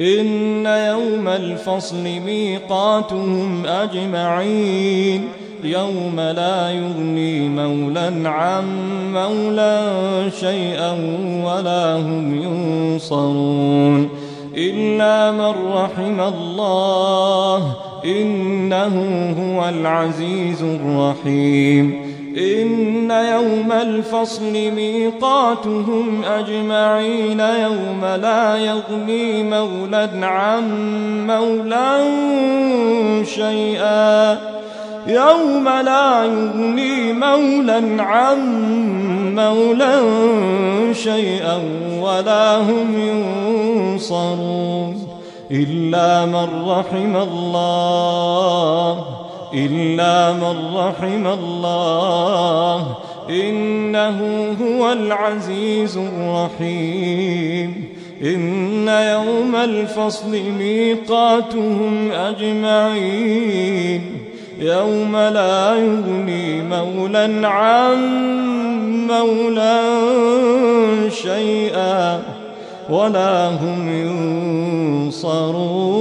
إن يوم الفصل ميقاتهم أجمعين يوم لا يغني مولا عن مولا شيئا ولا هم ينصرون إلا من رحم الله إنه هو العزيز الرحيم إن يوم الفصل ميقاتهم أجمعين يوم لا يغني مولا عن مولا شيئا يوم لا يغني مولا عن مولا شيئا ولا هم ينصرون إلا من رحم الله إلا من رحم الله إنه هو العزيز الرحيم. إن يوم الفصل ميقاتهم أجمعين. يوم لا يغني مولا عن مولا شيئا ولا هم ينصرون.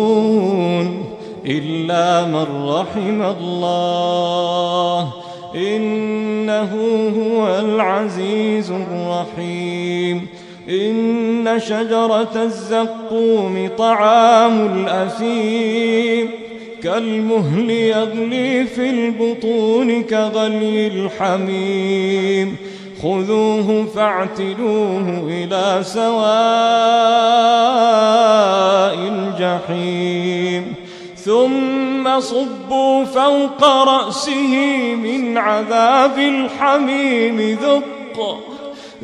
إلا من رحم الله. إنه هو العزيز الرحيم. إن شجرة الزقوم طعام الأثيم. كالمهل يغلي في البطون كغلي الحميم. خذوه فاعتلوه إلى سواء. ثم صبوا فوق رأسه من عذاب الحميم. ذق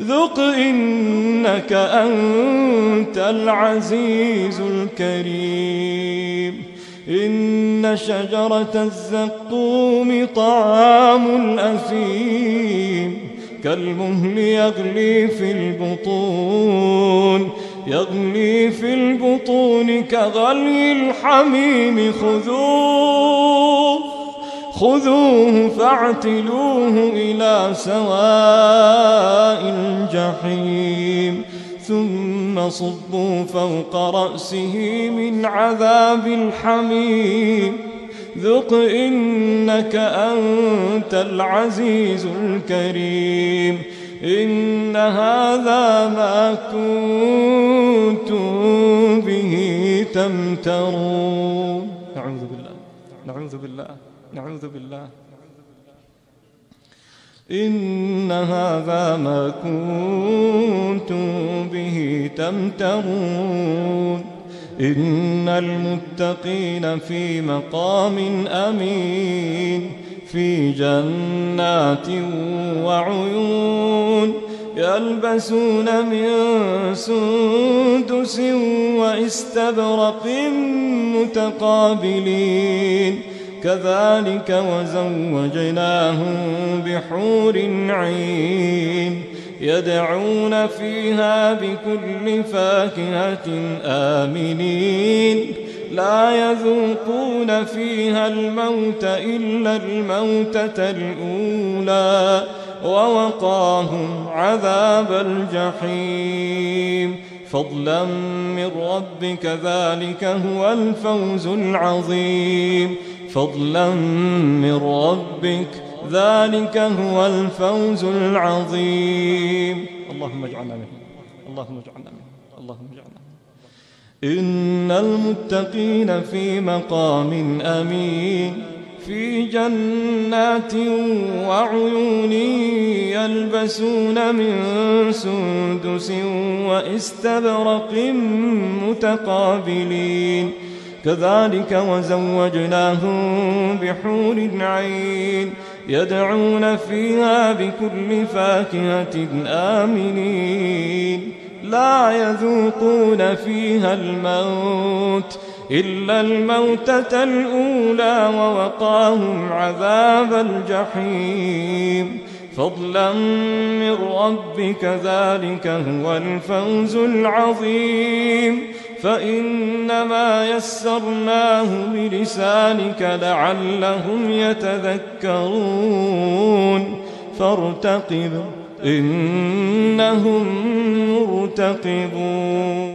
ذق إنك أنت العزيز الكريم. إن شجرة الزقوم طعام الأثيم كالمهل يغلي في البطون. يغلي في البطون كغلي الحميم خذوه خذوه فاعتلوه إلى سواء الجحيم. ثم صبوا فوق رأسه من عذاب الحميم. ذق إنك أنت العزيز الكريم. إن هذا ما كنتم به تمترون نعوذ بالله. نعوذ بالله. نعوذ بالله. إن هذا ما كنتم به تمترون. إن المتقين في مقام أمين في جنات وعيون. يلبسون من سندس واستبرق متقابلين. كذلك وزوجناهم بحور عين. يدعون فيها بكل فاكهة آمنين. لا يذوقون فيها الموت إلا الموتة الأولى. ووقاهم عذاب الجحيم. فضلا من ربك ذلك هو الفوز العظيم. فضلا من ربك ذلك هو الفوز العظيم. اللهم اجعلنا منه اللهم اجعلنا منه اللهم اجعلنا منه إن المتقين في مقام أمين. في جنات وعيون يلبسون من سندس واستبرق متقابلين. كذلك وزوجناهم بحور عين يدعون فيها بكل فاكهة آمنين. لا يذوقون فيها الموت إلا الموتة الأولى ووقاهم عذاب الجحيم. فضلا من ربك ذلك هو الفوز العظيم. فإنما يسرناه بلسانك لعلهم يتذكرون. فارتقب إنهم مرتقبون.